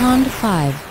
Pond 5